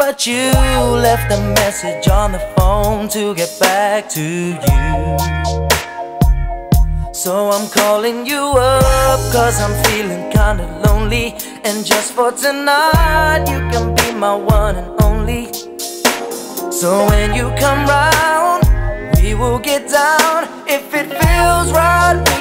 But you left a message on the phone to get back to you. So I'm calling you up cause I'm feeling kinda lonely. And just for tonight you can be my one and only. So when you come round, we will get down. If it feels right,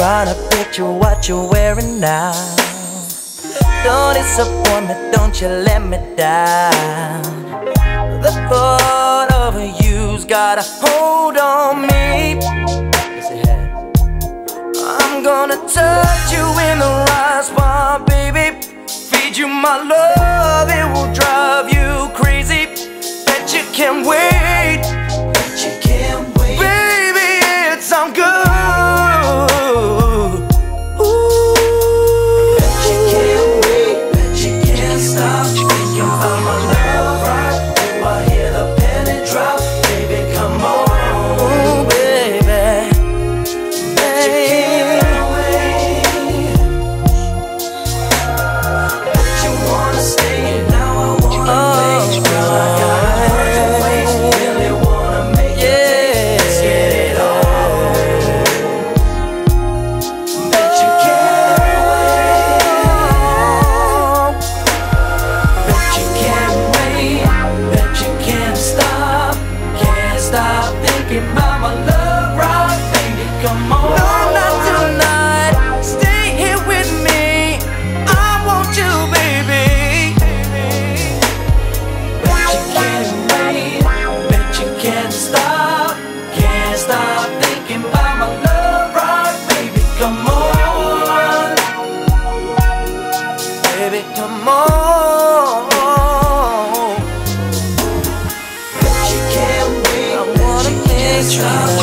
Trying to picture what you're wearing now. Don't disappoint me, don't you let me down. The thought of you's got a hold on me. I'm gonna touch you in the Give my love rock, baby, come on. try.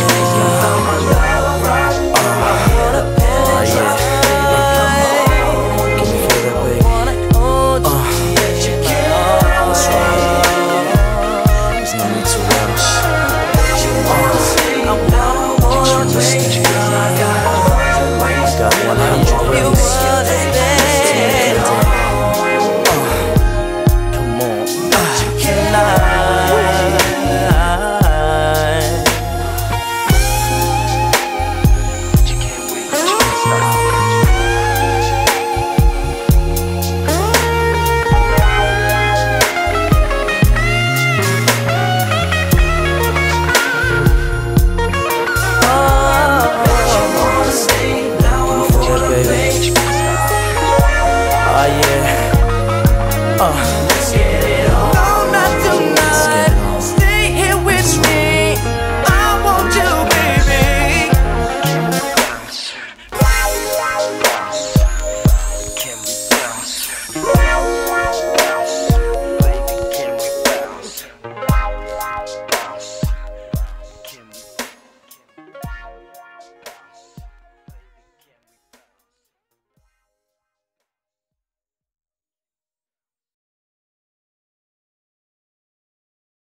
Uh.